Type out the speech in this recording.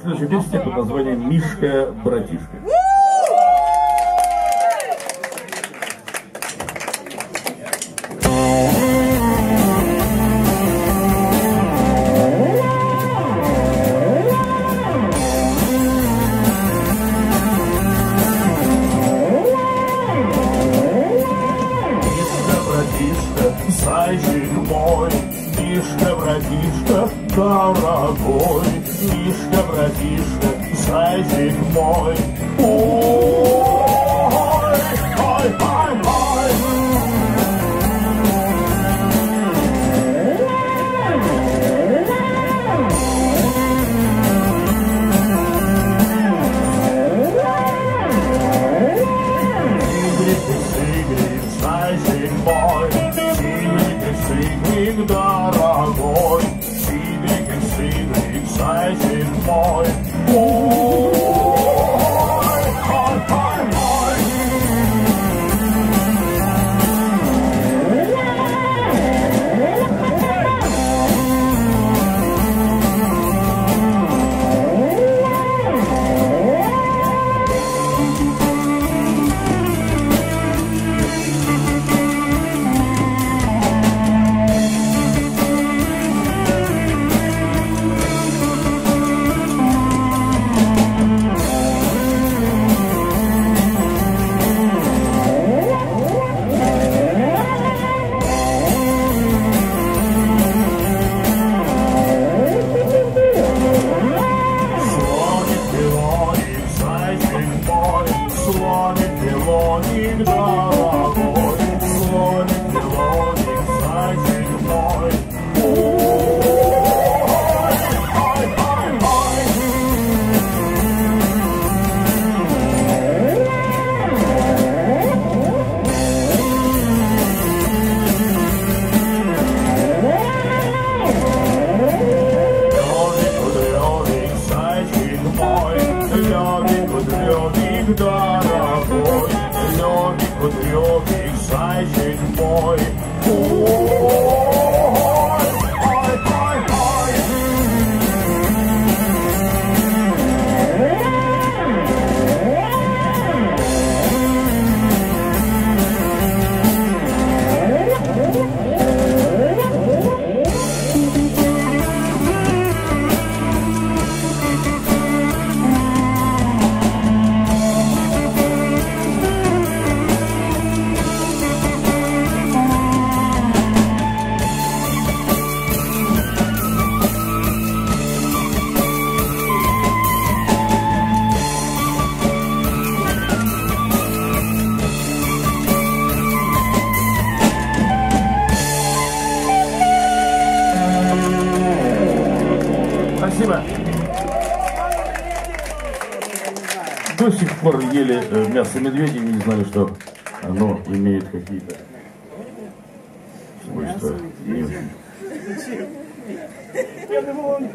Следующая песня под названием «Мишка, Мишка, братишка, дорогой, Мишка, братишка, зайчик мой. Ой, ой, ой, ой. Сигрид, Сигрид, зайчик мой, Сигрид, дорогой, Сигрид, Сигрид, зайчик мой. Лёвик, кудрёвик, зайчик мой. Ой, Спасибо. До сих пор ели э, мясо медведя не знали, что оно имеет какие-то свойства. Я думал, он.